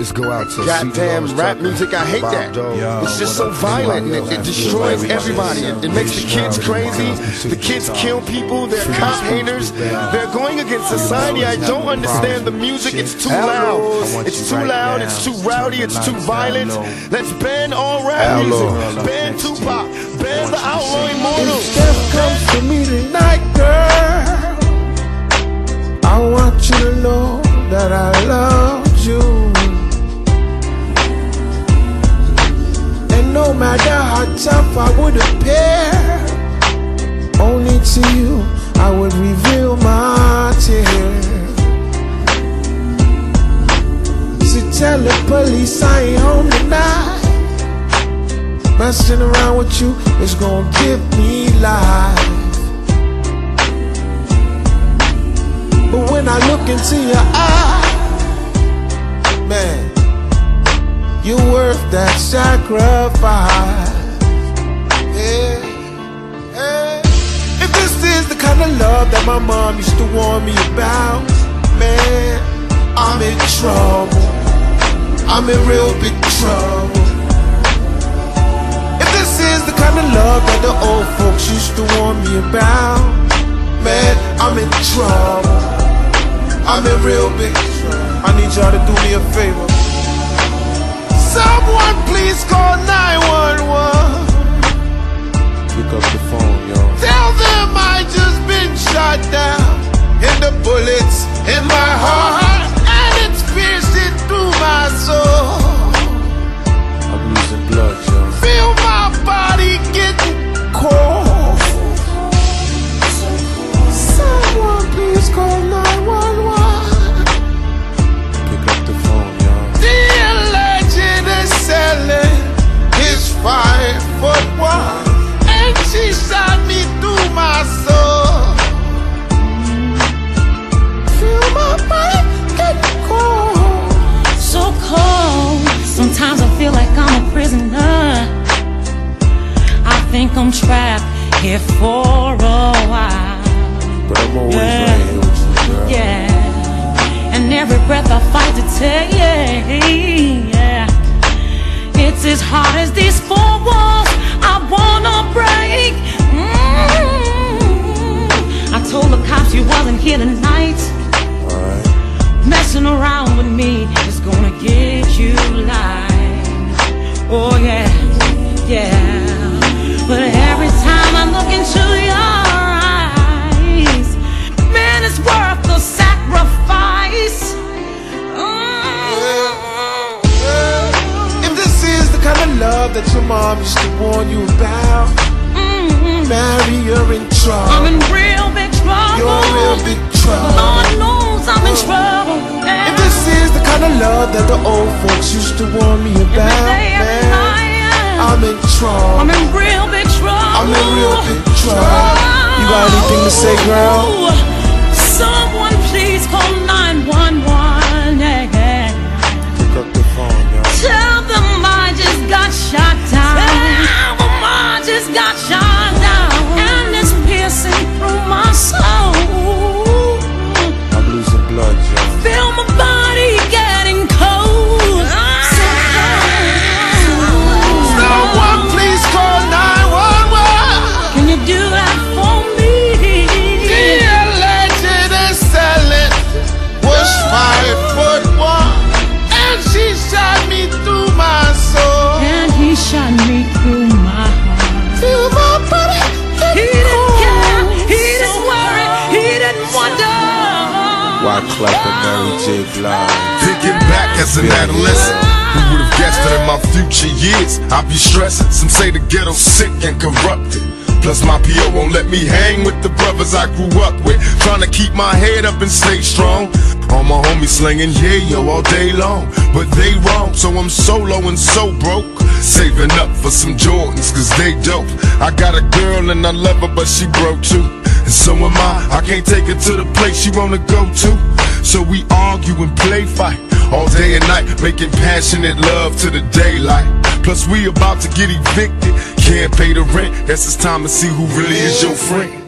This go out to Goddamn rap music, I hate that. It's just so violent and it, it destroys everybody. It, it makes the kids crazy. The kids kill people. They're cop haters. They're going against society. I don't understand the music. It's too loud. It's too loud. It's too rowdy. It's too violent. Let's ban all rap music. Ban Tupac. Ban the outlaw immortal. If death comes to me tonight, girl, I want you to know that I I ain't home tonight. Messing around with you is gonna give me life. But when I look into your eyes, man, you're worth that sacrifice. If this is the kind of love that my mom used to warn me about, man, I'm in trouble. I'm in real big trouble. If this is the kind of love that the old folks used to warn me about, man, I'm in trouble. I'm in real big trouble. I need y'all to do me a favor. Someone please call 911. Pick up the phone, yo. Tell them I just been shot down. And the bullets in my heart. Trapped here for a while. But I'm always Yeah. right you. Yeah. And every breath I fight to take. Yeah. It's as hard as these four walls I wanna break. Mm. I told the cops you wasn't here tonight. Alright. Messing around with me that your mom used to warn you about, Mm. Mary, you're in trouble. I'm in real big trouble. You're in real big trouble. Lord knows I'm in trouble. If this is the kind of love that the old folks used to warn me about, Every day, every man, night, I'm in trouble. I'm in real big trouble. I'm in real big trouble. You got anything to say, girl? Clef and Mary J. Blige? Thinking back as an adolescent, who would have guessed that in my future years I'd be stressing? Some say the ghetto's sick and corrupted. Plus my PO won't let me hang with the brothers I grew up with. Trying to keep my head up and stay strong. All my homies slinging yayo all day long, but they wrong, so I'm solo and so broke. Saving up for some Jordans, cause they dope. I got a girl and I love her, but she broke too. And so am I. I can't take her to the place she wanna go to. So we argue and play fight all day and night, making passionate love to the daylight. Plus we about to get evicted, can't pay the rent. Guess it's time to see who really is your friend.